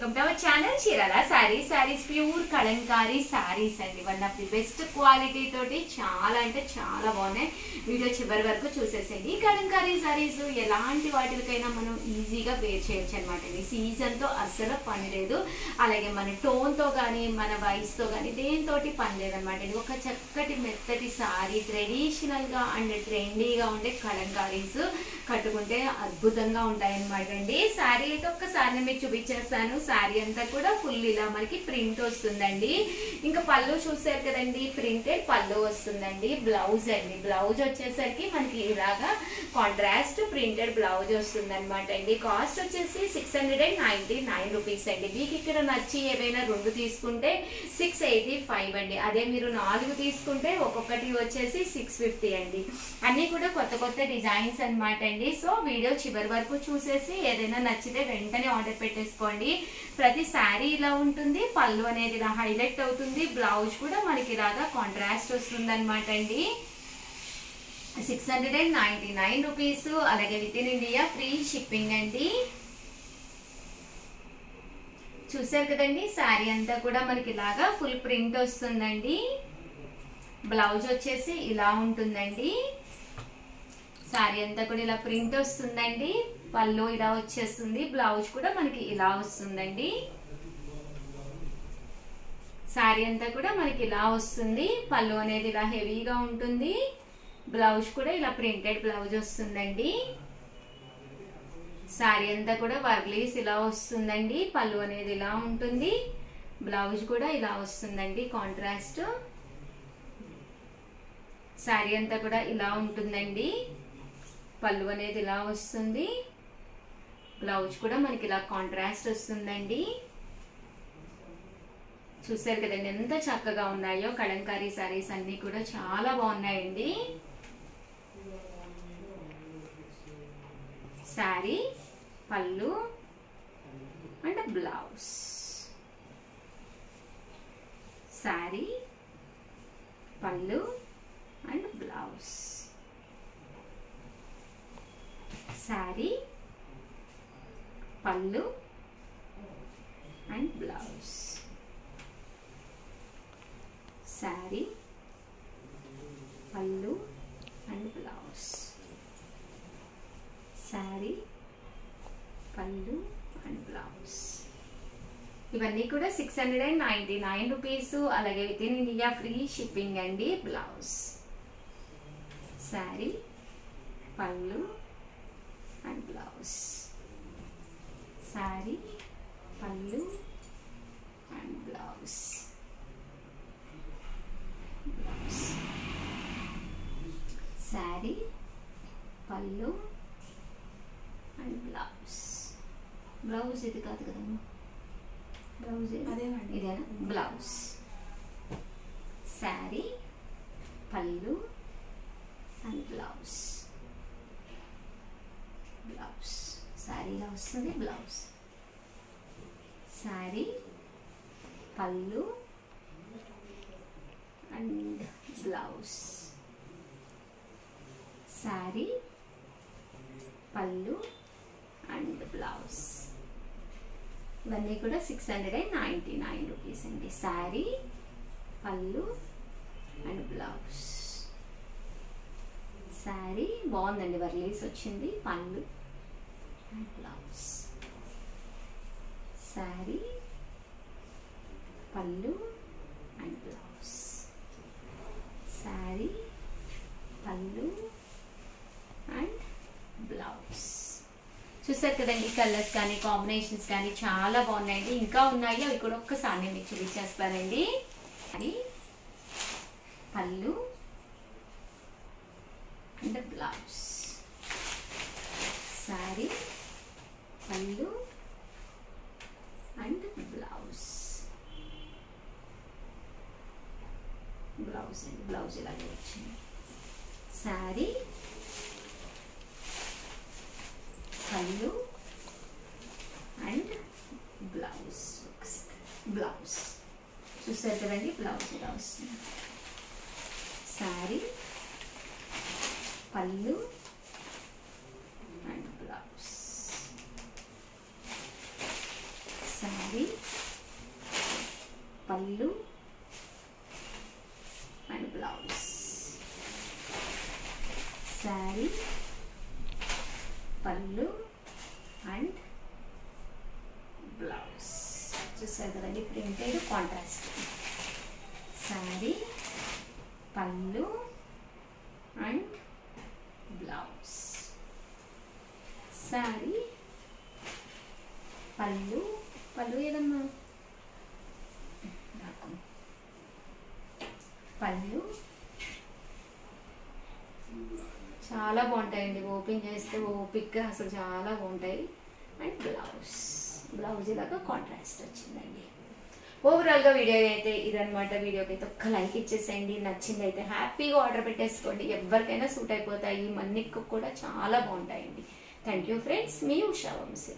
Welcome to our channel Chirala sari saris pure Kalamkari saris అండి. One of the best quality తోటి చాలా అంటే చాలా బాగున్నాయి. వీడియో చివరి వరకు చూసేసేయండి. ఈ కలంకారీ సారీస్ ఎలాంటి వాటికైనా మనం ఈజీగా వేర్ చేయొచ్చు అనమాట అండి. సీజన్తో అస్సలు పని లేదు. అలాగే మన టోన్తో కానీ మన వయసుతో కానీ దేనితోటి పని లేదనమాట అండి. ఒక చక్కటి మెత్తటి సారీ ట్రెడిషనల్గా అండ్ ట్రెండీగా ఉండే కలంకారీస్ కట్టుకుంటే అద్భుతంగా ఉంటాయన్నమాట అండి. శారీ అయితే ఒక్కసారి మీకు చూపించేస్తాను. శారీ అంతా కూడా ఫుల్ ఇలా మనకి ప్రింట్ వస్తుందండి. ఇంకా పళ్ళు చూసారు కదండి ప్రింటెడ్ పళ్ళు వస్తుందండి బ్లౌజ్ అండి. బ్లౌజ్ వచ్చేసరికి మనకి ఇలాగా కాంట్రాస్ట్ ప్రింటెడ్ బ్లౌజ్ వస్తుంది అనమాట అండి. కాస్ట్ వచ్చేసి six hundred and ninety nine rupees అండి. మీకు ఇక్కడ నచ్చి ఏవైనా రెండు తీసుకుంటే సిక్స్ ఎయిటీ ఫైవ్ అండి. అదే మీరు నాలుగు తీసుకుంటే ఒక్కొక్కటి వచ్చేసి సిక్స్ ఫిఫ్టీ అండి. అన్నీ కూడా కొత్త కొత్త డిజైన్స్ అనమాట అండి. సో వీడియో చివరి వరకు చూసేసి ఏదైనా నచ్చితే వెంటనే ఆర్డర్ పెట్టేసుకోండి. ప్రతి శారీ ఇలా ఉంటుంది పళ్ళు అనేది ఇలా హైలైట్ అవుతుంది బ్లౌజ్ కూడా మనకి ఇలాగా కాంట్రాస్ట్ వస్తుంది అనమాట అండి. Six hundred and ninety nine rupees అలాగే within India free shipping అండి. చూసారు కదండి శారీ అంతా కూడా మనకి ఇలాగా ఫుల్ ప్రింట్ వస్తుందండి. బ్లౌజ్ వచ్చేసి ఇలా ఉంటుందండి. శారీ అంతా కూడా ఇలా ప్రింట్ వస్తుందండి. పళ్ళు ఇలా వచ్చేస్తుంది. బ్లౌజ్ కూడా మనకి ఇలా వస్తుందండి. శారీ అంతా కూడా మనకి ఇలా వస్తుంది. పళ్ళు అనేది ఇలా హెవీగా ఉంటుంది. బ్లౌజ్ కూడా ఇలా ప్రింటెడ్ బ్లౌజ్ వస్తుందండి. శారీ అంతా కూడా వర్లీస్ ఇలా వస్తుందండి. పళ్ళు అనేది ఇలా ఉంటుంది. బ్లౌజ్ కూడా ఇలా వస్తుందండి. కాంట్రాస్ట్. శారీ అంతా కూడా ఇలా ఉంటుందండి. పళ్ళు అనేది ఇలా వస్తుంది. బ్లౌజ్ కూడా మనకి ఇలా కాంట్రాస్ట్ వస్తుందండి. చూసారు కదండి ఎంత చక్కగా ఉన్నాయో కలంకారీ సారీస్ అన్ని కూడా చాలా బాగున్నాయండి. శారీ పళ్ళు అండ్ బ్లౌజ్ శారీ పళ్ళు అండ్ బ్లౌజ్ శారీ పళ్ళు అండ్ బ్లౌజ్. శారీ పళ్ళు అండ్ బ్లౌజ్. శారీ పళ్ళు అండ్ బ్లౌజ్. ఇవన్నీ కూడా six hundred and ninety nine rupees. అలాగే within India free shipping అండి బ్లౌజ్. శారీ పళ్ళు అండ్ బ్లౌజ్. శారీ పళ్ళు అండ్ బ్లౌజ్. బ్లౌజ్. శారీ పళ్ళు అండ్ బ్లౌజ్. బ్లౌజ్ ఇది కాదు కదమ్మా. బ్లౌజ్ అదేనండి. ఇదేనా? బ్లౌజ్. శారీ పళ్ళు అండ్ బ్లౌజ్. బ్లౌజ్. శారీలో వస్తుంది బ్లౌజ్. శారీ పళ్ళు అండ్ బ్లౌజ్. శారీ పళ్ళు అండ్ బ్లౌజ్. ఇవన్నీ కూడా six hundred and ninety nine rupees అండి. శారీ పళ్ళు అండ్ బ్లౌజ్. శారీ బాగుందండి వర్లీస్ వచ్చింది పళ్ళు. అండ్ బ్లౌజ్ శారీ పళ్ళు అండ్ బ్లౌజ్ శారీ పళ్ళు అండ్ బ్లౌజ్ చూసారు కదండి కలర్స్ కానీ కాంబినేషన్స్ కానీ చాలా బాగున్నాయండి. ఇంకా ఉన్నాయి అవి కూడా ఒక్కసారి నేను మీకు చూపించేస్తానండి. అది పళ్ళు అండ్ బ్లౌజ్ శారీ పళ్ళు అండ్ బ్లౌజ్ బ్లౌజ్ అండి బ్లౌజ్ ఇలాగే వచ్చింది శారీ పళ్ళు అండ్ బ్లౌజ్ బ్లౌజ్ చూసారు కదండి బ్లౌజ్ ఇలా వస్తుంది శారీ పళ్ళు అండ్ బ్లౌజ్ శారీ శారీ పళ్ళు అండ్ బ్లౌజ్ శారీ పళ్ళు అండ్ బ్లౌజ్ చూసారు కదండి ప్రింటెడ్ కాంట్రాస్ట్ శారీ పళ్ళు అండ్ బ్లౌజ్ శారీ పళ్ళు పళ్ళు ఏదమ్మా పళ్ళు చాలా బాగుంటాయండి. ఓపెన్ చేస్తే ఓపిక్గా అసలు చాలా బాగుంటాయి. And blouse. బ్లౌజ్ ఇలాగా కాంట్రాస్ట్ వచ్చిందండి. ఓవరాల్గా వీడియో అయితే ఇదనమాట వీడియోకి అయితే ఒక్క లైక్ ఇచ్చేసేయండి. నచ్చింది అయితే హ్యాపీగా ఆర్డర్ పెట్టేసుకోండి. ఎవరికైనా సూట్ అయిపోతాయి. మన్నిక్కు కూడా చాలా బాగుంటాయండి. థ్యాంక్ యూ ఫ్రెండ్స్ మీ ఉషా వంశీ.